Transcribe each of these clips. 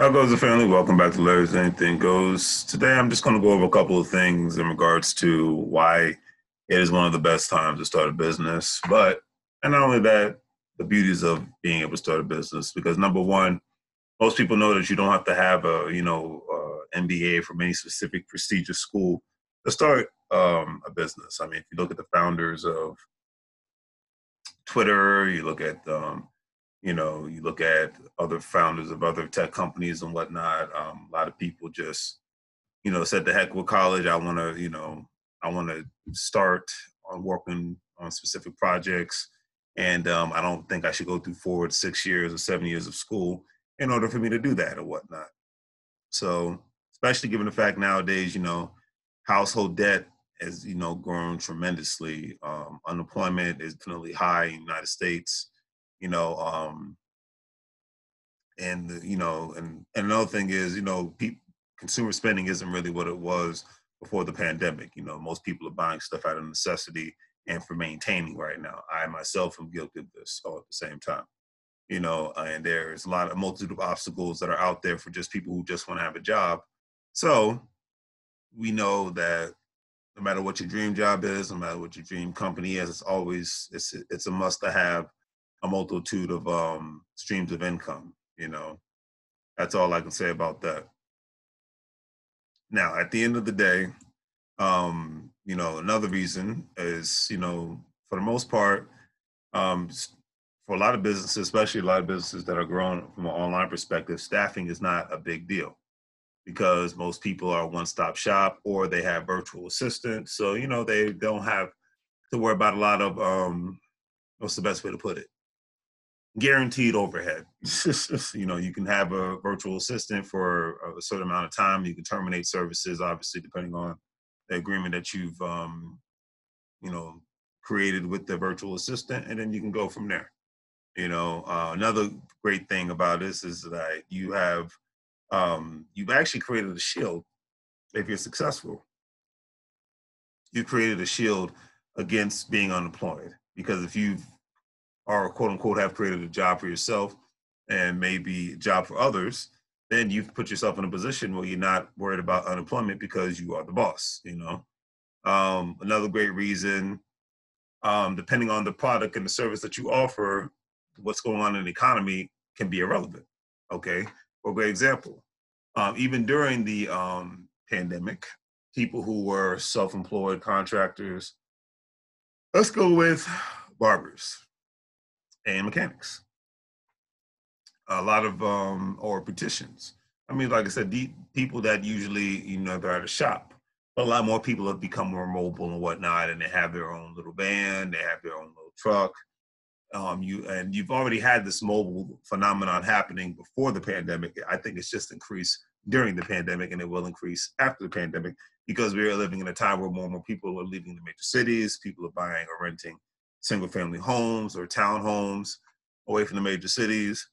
How goes the family? Welcome back to Larry's Anything Goes. Today I'm just going to go over a couple of things in regards to why it is one of the best times to start a business. But, and not only that, the beauties of being able to start a business. Because number one, most people know that you don't have to have a, you know, uh, MBA from any specific prestigious school to start um, a business. I mean, if you look at the founders of Twitter, you look at um, you know, you look at other founders of other tech companies and whatnot. Um, a lot of people just, you know, said the heck with college. I want to, you know, I want to start on working on specific projects, and um, I don't think I should go through four, six years or seven years of school in order for me to do that or whatnot. So, especially given the fact nowadays, you know, household debt has, you know, grown tremendously. Um, unemployment is definitely high in the United States you know um and you know and, and another thing is you know pe- consumer spending isn't really what it was before the pandemic you know most people are buying stuff out of necessity and for maintaining right now. I myself am guilty of this all at the same time you know and there's a lot of multitude of obstacles that are out there for just people who just want to have a job. So we know that no matter what your dream job is no matter what your dream company is it's always it's it's a must to have a multitude of um, streams of income. You know, that's all I can say about that. Now, at the end of the day, um, you know, another reason is, you know, for the most part, um, for a lot of businesses, especially a lot of businesses that are growing from an online perspective, staffing is not a big deal because most people are one-stop shop or they have virtual assistants. So, you know, they don't have to worry about a lot of um, what's the best way to put it? Guaranteed overhead. you know, you can have a virtual assistant for a certain amount of time. You can terminate services, obviously, depending on the agreement that you've, um, you know, created with the virtual assistant, and then you can go from there. You know, uh, another great thing about this is that you have, um, you've actually created a shield if you're successful. You created a shield against being unemployed because if you've or quote unquote have created a job for yourself and maybe a job for others, then you've put yourself in a position where you're not worried about unemployment because you are the boss, you know. Um, another great reason, um, depending on the product and the service that you offer, what's going on in the economy can be irrelevant. Okay. For a great example, um, even during the um, pandemic, people who were self-employed contractors, let's go with barbers and mechanics. A lot of um or petitions. I mean, like I said, the people that usually you know they're at a shop. A lot more people have become more mobile and whatnot, and they have their own little van, they have their own little truck. Um, you and you've already had this mobile phenomenon happening before the pandemic. I think it's just increased during the pandemic, and it will increase after the pandemic because we are living in a time where more and more people are leaving the major cities. People are buying or renting single family homes or townhomes away from the major cities.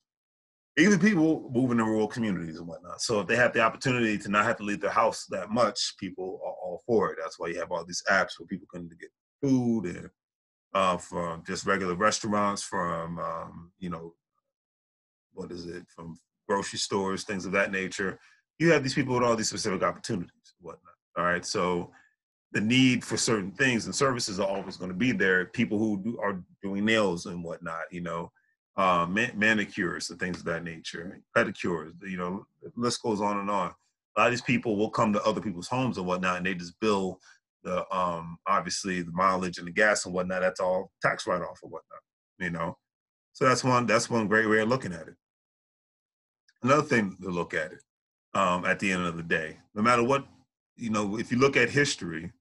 Even people moving to rural communities and whatnot. So if they have the opportunity to not have to leave their house that much, people are all for it. That's why you have all these apps where people can get food and uh, from just regular restaurants, from um, you know, what is it, from grocery stores, things of that nature. You have these people with all these specific opportunities, whatnot. All right, so the need for certain things and services are always going to be there. People who do, are doing nails and whatnot, you know, uh, man- manicures and things of that nature, pedicures, you know, the list goes on and on. A lot of these people will come to other people's homes and whatnot, and they just bill the um, obviously the mileage and the gas and whatnot. That's all tax write off or whatnot, you know. So that's one that's one great way of looking at it. Another thing to look at it um, at the end of the day, no matter what you know, if you look at history,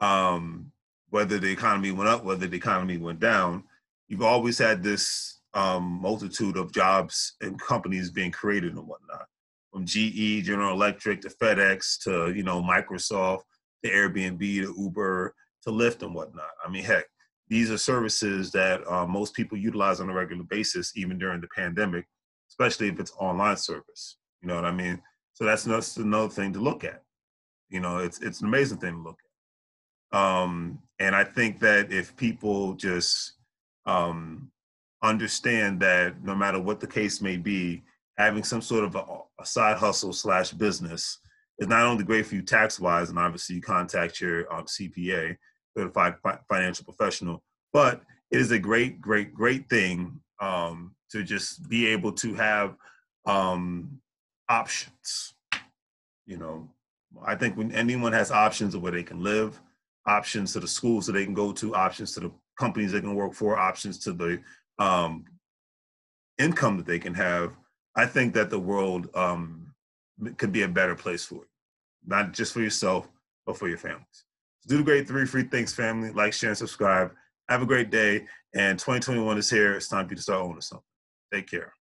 um, whether the economy went up, whether the economy went down, you've always had this um, multitude of jobs and companies being created and whatnot. From GE, General Electric, to FedEx, to you know Microsoft, to Airbnb, to Uber, to Lyft and whatnot. I mean, heck, these are services that uh, most people utilize on a regular basis, even during the pandemic, especially if it's online service. You know what I mean? So that's, that's another thing to look at. You know, it's it's an amazing thing to look at. Um, and I think that if people just um, understand that no matter what the case may be, having some sort of a, a side hustle slash business is not only great for you tax wise, and obviously you contact your um, CPA, certified financial professional, but it is a great, great, great thing um, to just be able to have um, options. You know, I think when anyone has options of where they can live, options to the schools that they can go to, options to the companies they can work for, options to the um, income that they can have, I think that the world um, could be a better place for you, not just for yourself, but for your families. So do the great three free things, family. Like, share, and subscribe. Have a great day. And 2021 is here. It's time for you to start owning something. Take care.